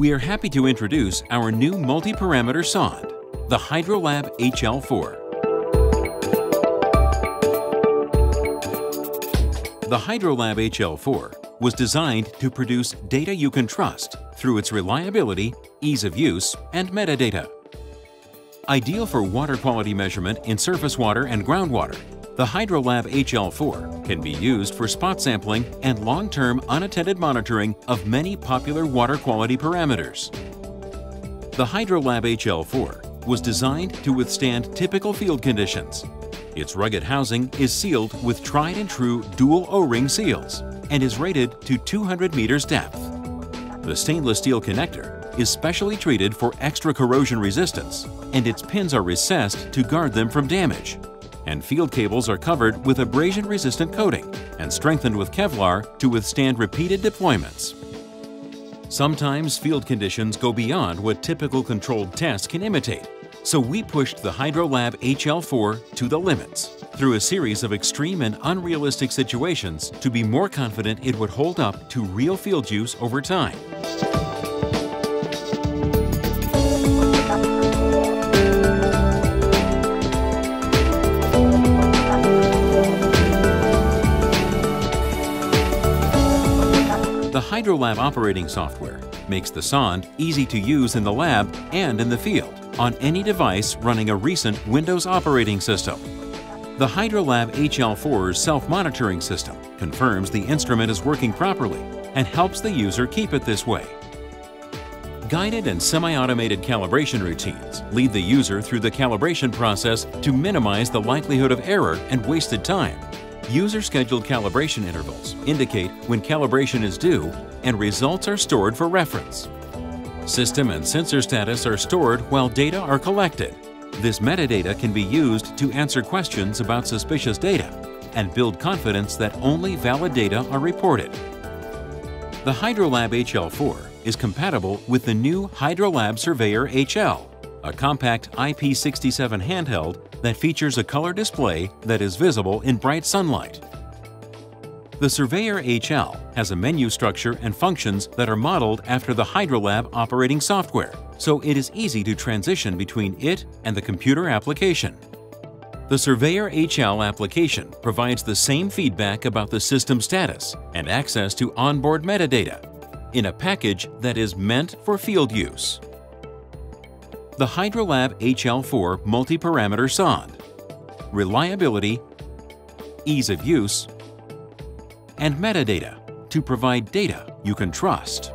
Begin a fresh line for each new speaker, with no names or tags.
we are happy to introduce our new multi-parameter sonde, the Hydrolab HL4. The Hydrolab HL4 was designed to produce data you can trust through its reliability, ease of use, and metadata. Ideal for water quality measurement in surface water and groundwater, the Hydrolab HL4 can be used for spot sampling and long-term unattended monitoring of many popular water quality parameters. The Hydrolab HL4 was designed to withstand typical field conditions. Its rugged housing is sealed with tried and true dual O-ring seals and is rated to 200 meters depth. The stainless steel connector is specially treated for extra corrosion resistance and its pins are recessed to guard them from damage and field cables are covered with abrasion-resistant coating and strengthened with Kevlar to withstand repeated deployments. Sometimes field conditions go beyond what typical controlled tests can imitate, so we pushed the Hydrolab HL4 to the limits through a series of extreme and unrealistic situations to be more confident it would hold up to real field use over time. The Hydrolab operating software makes the sonde easy to use in the lab and in the field on any device running a recent Windows operating system. The Hydrolab HL4's self-monitoring system confirms the instrument is working properly and helps the user keep it this way. Guided and semi-automated calibration routines lead the user through the calibration process to minimize the likelihood of error and wasted time User-scheduled calibration intervals indicate when calibration is due and results are stored for reference. System and sensor status are stored while data are collected. This metadata can be used to answer questions about suspicious data and build confidence that only valid data are reported. The Hydrolab HL4 is compatible with the new Hydrolab Surveyor HL, a compact IP67 handheld that features a color display that is visible in bright sunlight. The Surveyor HL has a menu structure and functions that are modeled after the Hydrolab operating software, so it is easy to transition between it and the computer application. The Surveyor HL application provides the same feedback about the system status and access to onboard metadata in a package that is meant for field use the Hydrolab HL4 multi-parameter sonde, reliability, ease of use, and metadata to provide data you can trust.